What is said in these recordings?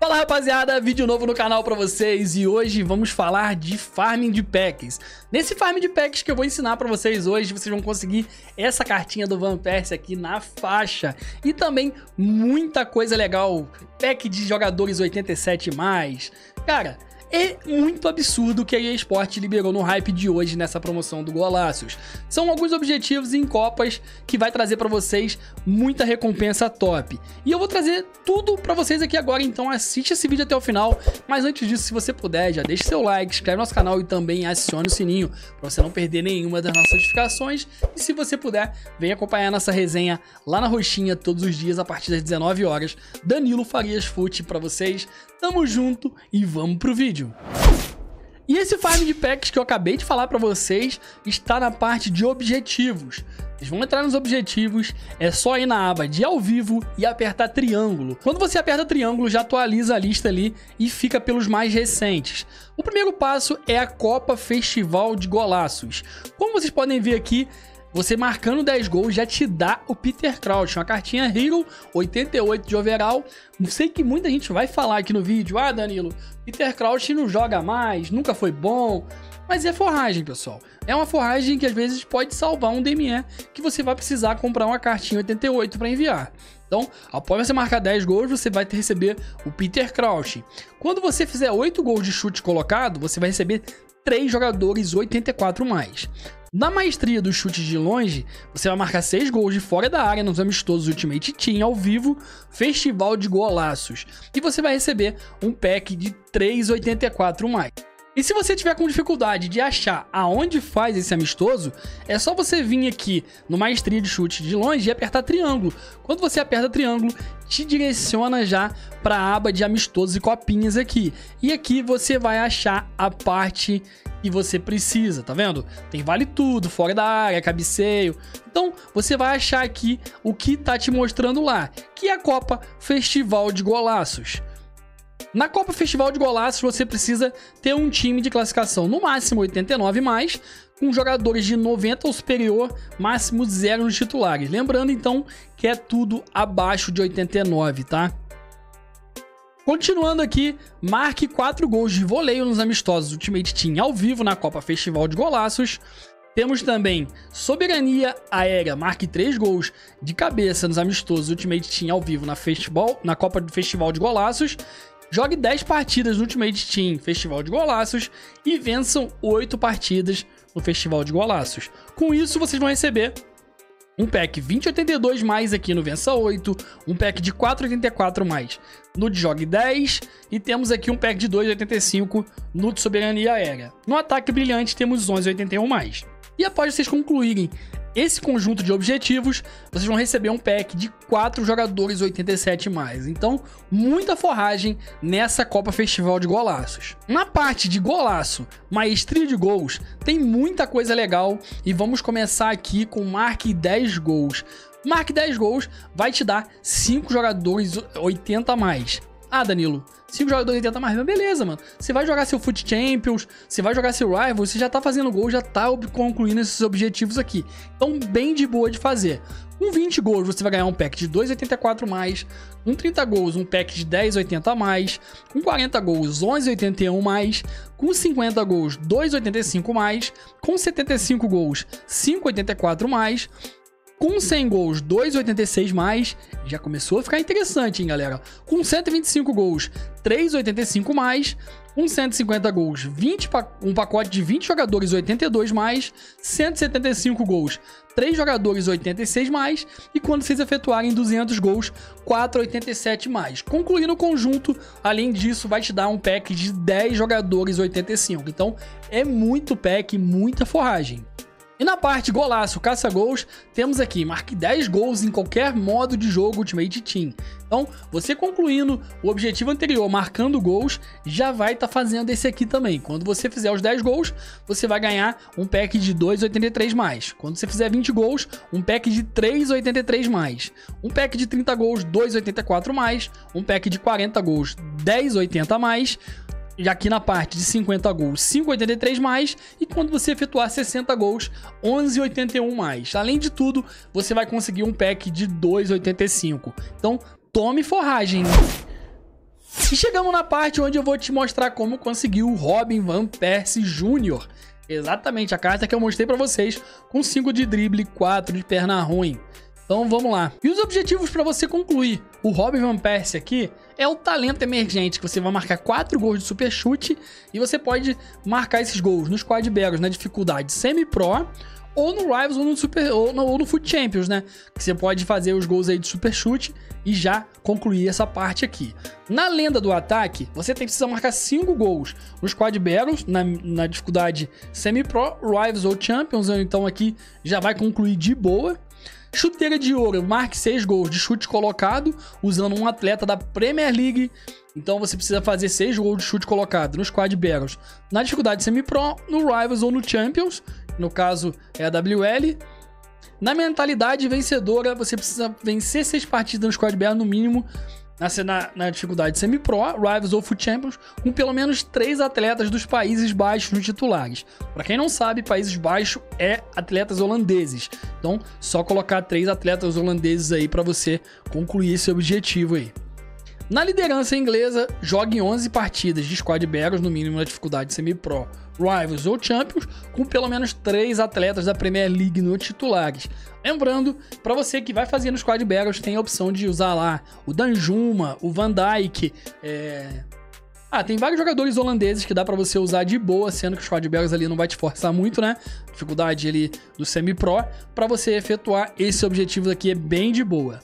Fala rapaziada, vídeo novo no canal pra vocês e hoje vamos falar de farming de packs. Nesse farming de packs que eu vou ensinar pra vocês hoje, vocês vão conseguir essa cartinha do Van Persie aqui na faixa e também muita coisa legal, pack de jogadores 87+. Cara, é muito absurdo que a EA Sport liberou no hype de hoje nessa promoção do Golaços. São alguns objetivos em Copas que vai trazer para vocês muita recompensa top. E eu vou trazer tudo para vocês aqui agora, então assiste esse vídeo até o final. Mas antes disso, se você puder, já deixe seu like, inscreve no nosso canal e também acione o sininho para você não perder nenhuma das nossas notificações. E se você puder, vem acompanhar nossa resenha lá na Roxinha todos os dias a partir das 19 horas. Danilo Farias Fute para vocês. Tamo junto e vamos pro vídeo. E esse farm de packs que eu acabei de falar para vocês está na parte de objetivos. Vocês vão entrar nos objetivos, é só ir na aba de ao vivo e apertar triângulo. Quando você aperta triângulo, já atualiza a lista ali e fica pelos mais recentes. O primeiro passo é a Copa Festival de Golaços. Como vocês podem ver aqui, você marcando 10 gols já te dá o Peter Crouch, uma cartinha Hero 88 de overall. Sei que muita gente vai falar aqui no vídeo, ah Danilo, Peter Crouch não joga mais, nunca foi bom. Mas é forragem, pessoal. É uma forragem que às vezes pode salvar um DME que você vai precisar comprar uma cartinha 88 para enviar. Então, após você marcar 10 gols, você vai receber o Peter Crouch. Quando você fizer 8 gols de chute colocado, você vai receber 3 jogadores 84 mais. Na maestria dos chutes de longe, você vai marcar 6 gols de fora da área nos amistosos Ultimate Team ao vivo, Festival de Golaços. E você vai receber um pack de 3,84 mais. E se você tiver com dificuldade de achar aonde faz esse amistoso, é só você vir aqui no Maestria de Chute de Longe e apertar triângulo. Quando você aperta triângulo, te direciona já para a aba de amistosos e copinhas aqui. E aqui você vai achar a parte que você precisa, tá vendo? Tem vale tudo, fora da área, cabeceio. Então, você vai achar aqui o que tá te mostrando lá, que é a Copa Festival de Golaços. Na Copa Festival de Golaços, você precisa ter um time de classificação no máximo 89 mais, com jogadores de 90 ou superior, máximo zero nos titulares. Lembrando então que é tudo abaixo de 89, tá? Continuando aqui, marque 4 gols de voleio nos amistosos Ultimate Team ao vivo na Copa Festival de Golaços. Temos também Soberania Aérea, marque 3 gols de cabeça nos amistosos Ultimate Team ao vivo na, festival, na Copa do Festival de Golaços. Jogue 10 partidas no Ultimate Team Festival de Golaços e vençam 8 partidas no Festival de Golaços. Com isso, vocês vão receber um pack 2082 mais aqui no Vença 8, um pack de 484 mais no de Jogue 10 e temos aqui um pack de 285 no de Soberania Aérea. No Ataque Brilhante temos 1181 mais. E após vocês concluírem esse conjunto de objetivos, vocês vão receber um pack de 4 jogadores 87 mais. Então, muita forragem nessa Copa Festival de Golaços. Na parte de golaço, maestria de gols, tem muita coisa legal e vamos começar aqui com marque 10 gols. Marque 10 gols vai te dar 5 jogadores 80 mais. Ah, Danilo, 5 jogadores 80 mais, beleza, mano. Você vai jogar seu Foot Champions, você vai jogar seu Rival, você já tá fazendo gol, já tá concluindo esses objetivos aqui. Então, bem de boa de fazer. Com 20 gols, você vai ganhar um pack de 2,84 mais. Com 30 gols, um pack de 10,80 mais. Com 40 gols, 11,81 mais. Com 50 gols, 2,85 mais. Com 75 gols, 5,84 mais. Com 100 gols, 2,86 mais, já começou a ficar interessante, hein, galera? Com 125 gols, 3,85 mais. Com 150 gols, 20 um pacote de 20 jogadores, 82 mais. 175 gols, 3 jogadores, 86 mais. E quando vocês efetuarem 200 gols, 4,87 mais. Concluindo o conjunto, além disso, vai te dar um pack de 10 jogadores, 85. Então, é muito pack, muita forragem. E na parte golaço, caça-gols, temos aqui, marque 10 gols em qualquer modo de jogo Ultimate Team. Então, você concluindo o objetivo anterior, marcando gols, já vai estar tá fazendo esse aqui também. Quando você fizer os 10 gols, você vai ganhar um pack de 2,83 mais. Quando você fizer 20 gols, um pack de 3,83 mais. Um pack de 30 gols, 2,84 mais. Um pack de 40 gols, 10,80 mais e aqui na parte de 50 gols, 5,83 mais, e quando você efetuar 60 gols, 11,81 mais. Além de tudo, você vai conseguir um pack de 2,85. Então, tome forragem. E chegamos na parte onde eu vou te mostrar como conseguir o Robin Van Persie Jr., Exatamente, a carta que eu mostrei para vocês, com 5 de drible, 4 de perna ruim. Então vamos lá. E os objetivos para você concluir? O Robin Van Persie aqui é o talento emergente, que você vai marcar 4 gols de super chute e você pode marcar esses gols nos quad na dificuldade semi-pro ou no Rivals ou no, Super, ou no, ou no Foot Champions, né? Que você pode fazer os gols aí de super chute e já concluir essa parte aqui. Na lenda do ataque, você tem, precisa marcar 5 gols nos Quad Battles, na, na dificuldade Semi-Pro, Rivals ou Champions, então aqui já vai concluir de boa. Chuteira de ouro, marque 6 gols de chute colocado, usando um atleta da Premier League. Então você precisa fazer 6 gols de chute colocado nos Quad Battles, na dificuldade Semi-Pro, no Rivals ou no Champions no caso é a WL. Na mentalidade vencedora, você precisa vencer seis partidas no Squad BR no mínimo, na, na dificuldade semi-pro, Rivals ou Champions, com pelo menos três atletas dos Países Baixos nos titulares. Para quem não sabe, Países Baixos é atletas holandeses. Então, só colocar três atletas holandeses aí para você concluir esse objetivo aí. Na liderança inglesa, jogue 11 partidas de Squad Battles, no mínimo na dificuldade semi-pro, Rivals ou Champions, com pelo menos 3 atletas da Premier League no titulares. Lembrando, para você que vai fazer no Squad Battles, tem a opção de usar lá o Danjuma, o Van Dijk, é... Ah, tem vários jogadores holandeses que dá para você usar de boa, sendo que o Squad Battles ali não vai te forçar muito, né? Dificuldade ali do semi-pro, para você efetuar esse objetivo aqui é bem de boa.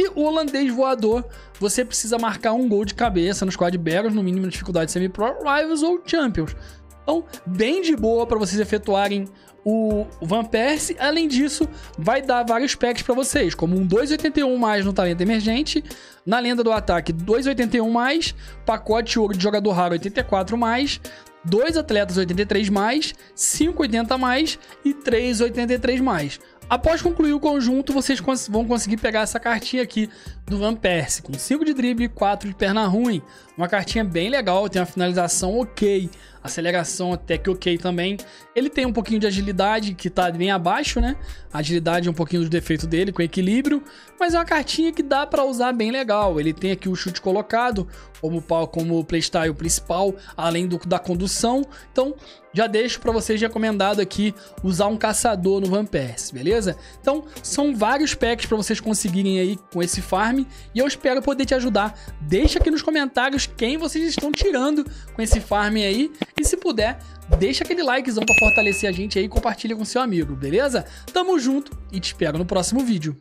E o holandês voador, você precisa marcar um gol de cabeça nos quad battles, no mínimo de dificuldade semi-pro, rivals ou champions. Então, bem de boa para vocês efetuarem o Van Persie. Além disso, vai dar vários packs para vocês, como um 281 mais no talento emergente, na lenda do ataque 281 mais, pacote ouro de jogador raro 84 mais, dois atletas 83 mais, 580 mais e 383 mais. Após concluir o conjunto, vocês vão conseguir pegar essa cartinha aqui do Van Persie, com 5 de drible e 4 de perna ruim. Uma cartinha bem legal, tem uma finalização ok, aceleração até que ok também. Ele tem um pouquinho de agilidade, que tá bem abaixo, né? A agilidade é um pouquinho do defeito dele, com equilíbrio, mas é uma cartinha que dá para usar bem legal. Ele tem aqui o chute colocado, como, como playstyle principal, além do, da condução. Então, já deixo para vocês recomendado aqui usar um caçador no Van Persie, beleza? Então, são vários packs para vocês conseguirem aí com esse farm e eu espero poder te ajudar. Deixa aqui nos comentários quem vocês estão tirando com esse farm aí e se puder, deixa aquele likezão para fortalecer a gente aí e compartilha com seu amigo, beleza? Tamo junto e te espero no próximo vídeo.